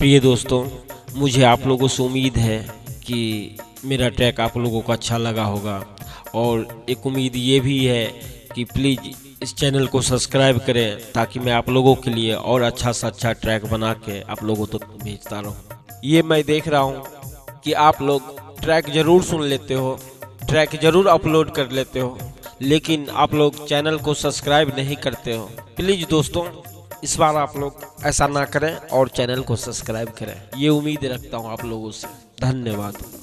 प्रिय दोस्तों, मुझे आप लोगों से उम्मीद है कि मेरा ट्रैक आप लोगों को अच्छा लगा होगा। और एक उम्मीद ये भी है कि प्लीज़ इस चैनल को सब्सक्राइब करें ताकि मैं आप लोगों के लिए और अच्छा सा अच्छा ट्रैक बना के आप लोगों तक तो भेजता रहूँ। ये मैं देख रहा हूँ कि आप लोग ट्रैक ज़रूर सुन लेते हो ट्रैक ज़रूर अपलोड कर लेते हो, लेकिन आप लोग चैनल को सब्सक्राइब नहीं करते हो। प्लीज़ दोस्तों इस बार आप लोग ऐसा ना करें और चैनल को सब्सक्राइब करें। ये उम्मीद रखता हूँ आप लोगों से। धन्यवाद।